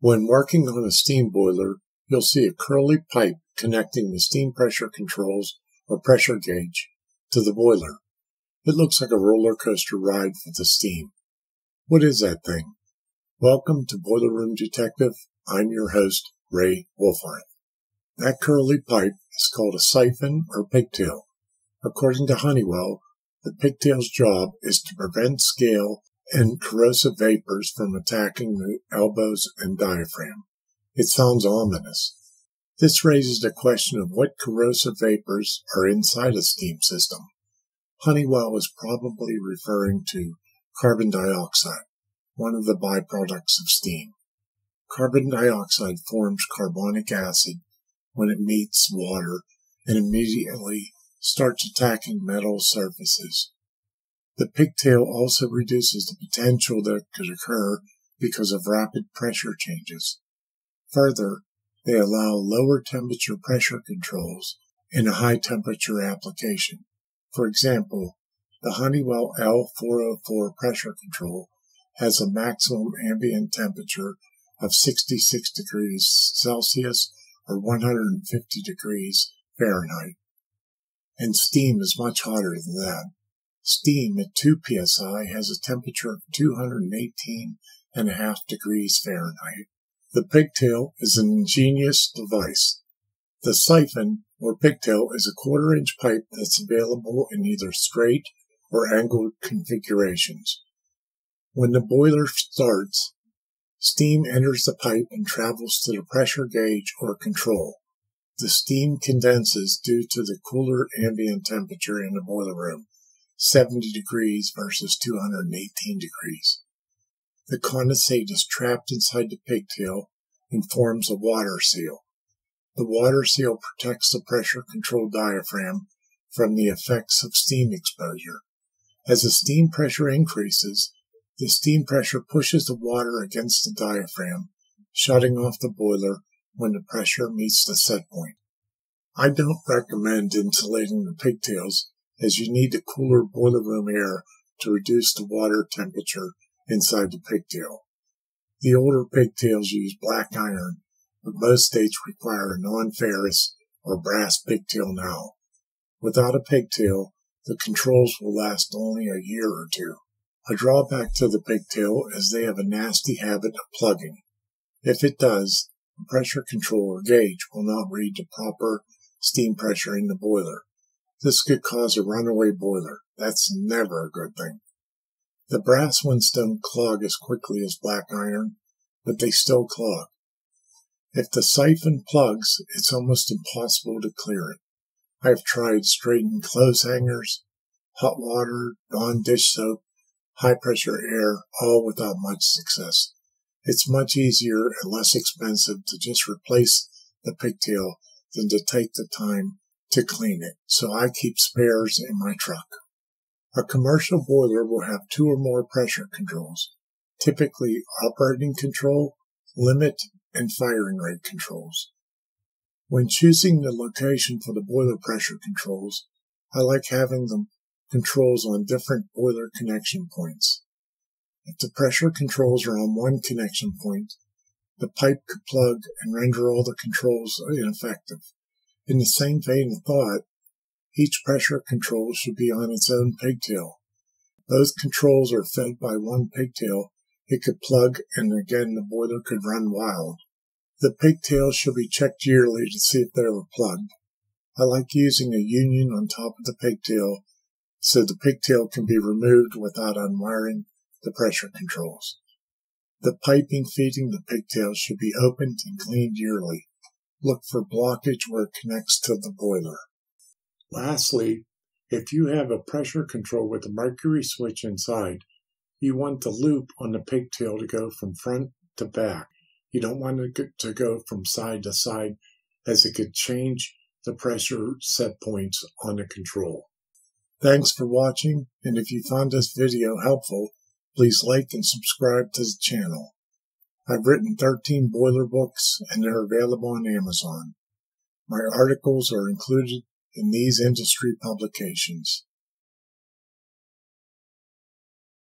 When working on a steam boiler, you'll see a curly pipe connecting the steam pressure controls or pressure gauge to the boiler. It looks like a roller coaster ride for the steam. What is that thing? Welcome to Boiler Room Detective. I'm your host, Ray Wohlfarth. That curly pipe is called a siphon or pigtail. According to Honeywell, the pigtail's job is to prevent scale and corrosive vapors from attacking the elbows and diaphragm. It sounds ominous. This raises the question of what corrosive vapors are inside a steam system. Honeywell was probably referring to carbon dioxide, one of the byproducts of steam. Carbon dioxide forms carbonic acid when it meets water and immediately starts attacking metal surfaces. The pigtail also reduces the potential that could occur because of rapid pressure changes. Further, they allow lower temperature pressure controls in a high temperature application. For example, the Honeywell L404 pressure control has a maximum ambient temperature of 66 degrees Celsius or 150 degrees Fahrenheit. And steam is much hotter than that. Steam at 2 psi has a temperature of 218.5 degrees Fahrenheit. The pigtail is an ingenious device. The siphon or pigtail is a quarter inch pipe that's available in either straight or angled configurations. When the boiler starts, steam enters the pipe and travels to the pressure gauge or control. The steam condenses due to the cooler ambient temperature in the boiler room 70 degrees versus 218 degrees. The condensate is trapped inside the pigtail and forms a water seal. The water seal protects the pressure controlled diaphragm from the effects of steam exposure. As the steam pressure increases, the steam pressure pushes the water against the diaphragm, shutting off the boiler when the pressure meets the set point. I don't recommend insulating the pigtails as you need the cooler boiler room air to reduce the water temperature inside the pigtail. The older pigtails use black iron, but most states require a non-ferrous or brass pigtail now. Without a pigtail, the controls will last only a year or two. A drawback to the pigtail is they have a nasty habit of plugging. If it does, pressure control or gauge will not read the proper steam pressure in the boiler. This could cause a runaway boiler. That's never a good thing. The brass ones don't clog as quickly as black iron, but they still clog. If the siphon plugs, it's almost impossible to clear it. I have tried straightened clothes hangers, hot water, Dawn dish soap, high pressure air, all without much success. It's much easier and less expensive to just replace the pigtail than to take the time to clean it, so I keep spares in my truck. A commercial boiler will have two or more pressure controls, typically operating control, limit, and firing rate controls. When choosing the location for the boiler pressure controls, I like having the controls on different boiler connection points. The pressure controls are on one connection point, the pipe could plug and render all the controls ineffective. In the same vein of thought, each pressure control should be on its own pigtail. Both controls are fed by one pigtail. It could plug and again the boiler could run wild. The pigtails should be checked yearly to see if they are plugged. I like using a union on top of the pigtail so the pigtail can be removed without unwiring the pressure controls. The piping feeding the pigtail should be opened and cleaned yearly. Look for blockage where it connects to the boiler. Lastly, if you have a pressure control with a mercury switch inside, you want the loop on the pigtail to go from front to back. You don't want it to go from side to side as it could change the pressure set points on the control. Thanks for watching, and if you found this video helpful, please like and subscribe to the channel. I've written 13 boiler books and they're available on Amazon. My articles are included in these industry publications.